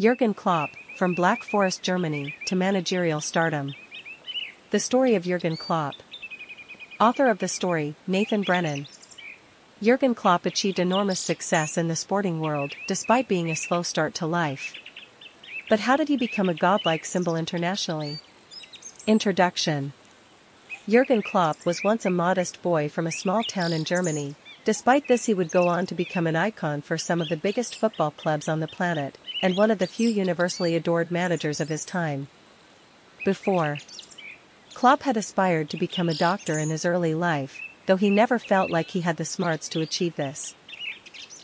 Jurgen Klopp, from Black Forest Germany to managerial stardom. The story of Jurgen Klopp. Author of the story, Nathan Brennan. Jurgen Klopp achieved enormous success in the sporting world despite being a slow start to life. But how did he become a godlike symbol internationally? Introduction Jurgen Klopp was once a modest boy from a small town in Germany. Despite this he would go on to become an icon for some of the biggest football clubs on the planet, and one of the few universally adored managers of his time. Before. Klopp had aspired to become a doctor in his early life, though he never felt like he had the smarts to achieve this.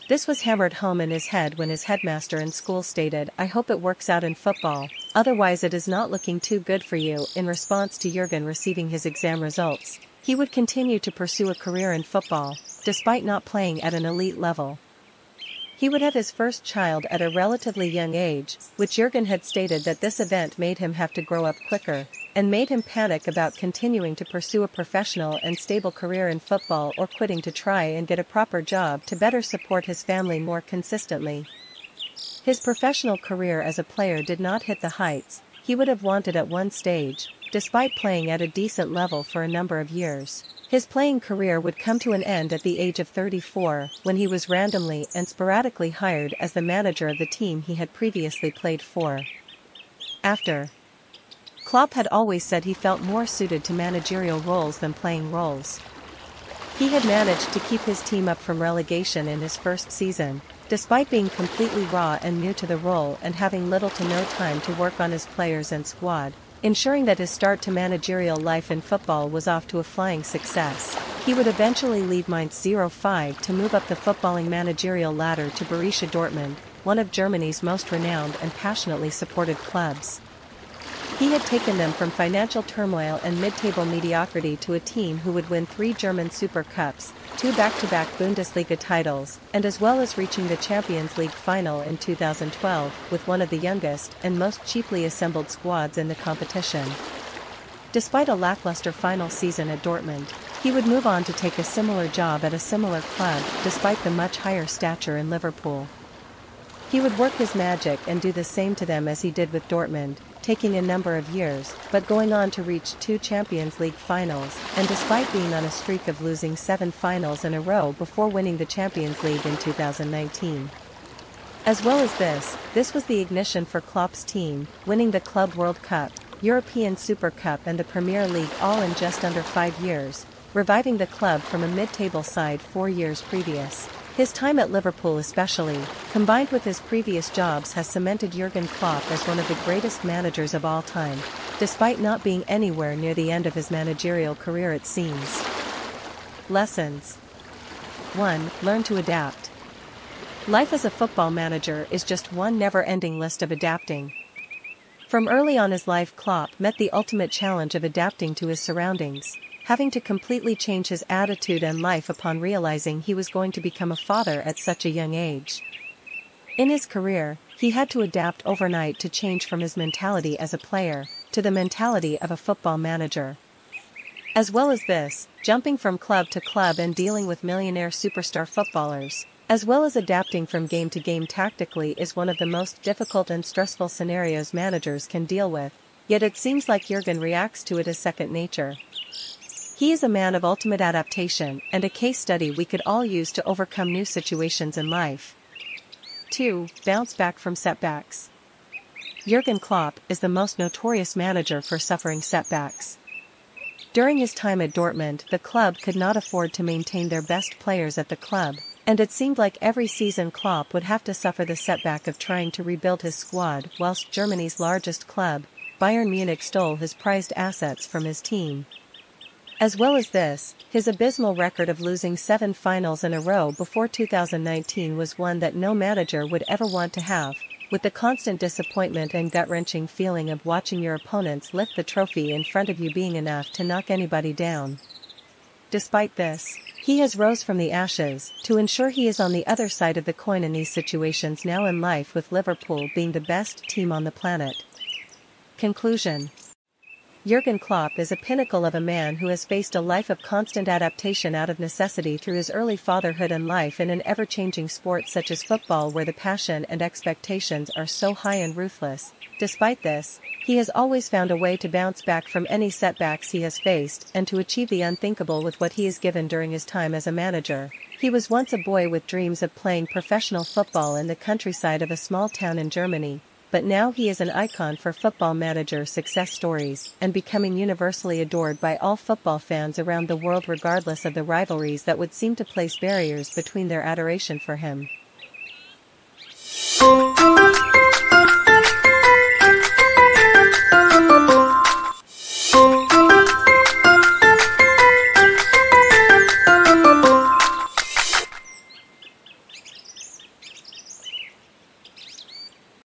This was hammered home in his head when his headmaster in school stated, I hope it works out in football, otherwise it is not looking too good for you. In response to Jurgen receiving his exam results, he would continue to pursue a career in football, despite not playing at an elite level. He would have his first child at a relatively young age, which Jurgen had stated that this event made him have to grow up quicker, and made him panic about continuing to pursue a professional and stable career in football or quitting to try and get a proper job to better support his family more consistently. His professional career as a player did not hit the heights he would have wanted at one stage, despite playing at a decent level for a number of years. His playing career would come to an end at the age of 34 when he was randomly and sporadically hired as the manager of the team he had previously played for. After. Klopp had always said he felt more suited to managerial roles than playing roles. He had managed to keep his team up from relegation in his first season, despite being completely raw and new to the role and having little to no time to work on his players and squad, ensuring that his start to managerial life in football was off to a flying success. He would eventually leave Mainz 05 to move up the footballing managerial ladder to Borussia Dortmund, one of Germany's most renowned and passionately supported clubs. He had taken them from financial turmoil and mid-table mediocrity to a team who would win three German Super Cups, two back-to-back Bundesliga titles, and as well as reaching the Champions League final in 2012 with one of the youngest and most cheaply assembled squads in the competition. Despite a lackluster final season at Dortmund, he would move on to take a similar job at a similar club despite the much higher stature in Liverpool. He would work his magic and do the same to them as he did with Dortmund, taking a number of years, but going on to reach two Champions League finals, and despite being on a streak of losing seven finals in a row before winning the Champions League in 2019. As well as this, this was the ignition for Klopp's team, winning the Club World Cup, European Super Cup and the Premier League all in just under five years, reviving the club from a mid-table side four years previous. His time at Liverpool especially, combined with his previous jobs has cemented Jurgen Klopp as one of the greatest managers of all time, despite not being anywhere near the end of his managerial career it seems. Lessons 1. Learn to adapt. Life as a football manager is just one never-ending list of adapting. From early on his life Klopp met the ultimate challenge of adapting to his surroundings having to completely change his attitude and life upon realizing he was going to become a father at such a young age. In his career, he had to adapt overnight to change from his mentality as a player to the mentality of a football manager. As well as this, jumping from club to club and dealing with millionaire superstar footballers, as well as adapting from game to game tactically is one of the most difficult and stressful scenarios managers can deal with, yet it seems like Jurgen reacts to it as second nature. He is a man of ultimate adaptation and a case study we could all use to overcome new situations in life. 2. Bounce back from setbacks. Jurgen Klopp is the most notorious manager for suffering setbacks. During his time at Dortmund, the club could not afford to maintain their best players at the club, and it seemed like every season Klopp would have to suffer the setback of trying to rebuild his squad whilst Germany's largest club, Bayern Munich stole his prized assets from his team, as well as this, his abysmal record of losing seven finals in a row before 2019 was one that no manager would ever want to have, with the constant disappointment and gut-wrenching feeling of watching your opponents lift the trophy in front of you being enough to knock anybody down. Despite this, he has rose from the ashes to ensure he is on the other side of the coin in these situations now in life with Liverpool being the best team on the planet. Conclusion Jurgen Klopp is a pinnacle of a man who has faced a life of constant adaptation out of necessity through his early fatherhood and life in an ever-changing sport such as football where the passion and expectations are so high and ruthless. Despite this, he has always found a way to bounce back from any setbacks he has faced and to achieve the unthinkable with what he is given during his time as a manager. He was once a boy with dreams of playing professional football in the countryside of a small town in Germany, but now he is an icon for football manager success stories and becoming universally adored by all football fans around the world regardless of the rivalries that would seem to place barriers between their adoration for him.